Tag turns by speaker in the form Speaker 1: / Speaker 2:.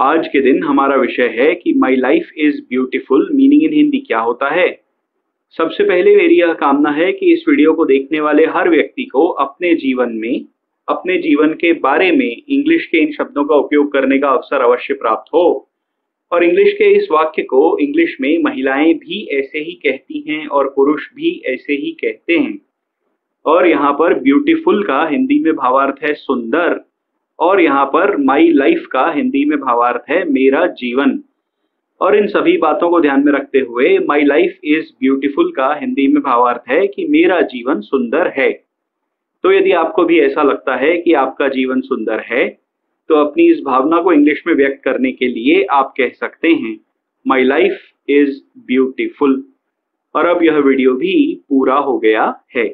Speaker 1: आज के दिन हमारा विषय है कि my life is beautiful meaning in Hindi क्या होता है? सबसे पहले मेरी यह कामना है कि इस वीडियो को देखने वाले हर व्यक्ति को अपने जीवन में, अपने जीवन के बारे में इंग्लिश के इन शब्दों का उपयोग करने का अवसर अवश्य प्राप्त हो। और इंग्लिश के इस वाक्य को इंग्लिश में महिलाएँ भी ऐसे ही कहती हैं और पुरुष भी ऐसे ही कहते हैं। और यहाँ पर ब्यूटीफुल का हिंदी में भावार्थ है सुंदर। और यहाँ पर माई लाइफ का हिंदी में भावार्थ है मेरा जीवन। और इन सभी बातों को ध्यान में रखते हुए माई लाइफ इज़ ब्यूटिफुल का हिंदी में भावार्थ है कि मेरा जीवन सुंदर है। तो यदि आपको भी ऐसा लगता है कि आपका जीवन सुंदर है तो अपनी इस भावना को इंग्लिश में व्यक्त करने के लिए आप कह सकते हैं माई लाइफ इज़ ब्यूटिफुल और अब यह वीडियो भी पूरा हो गया है।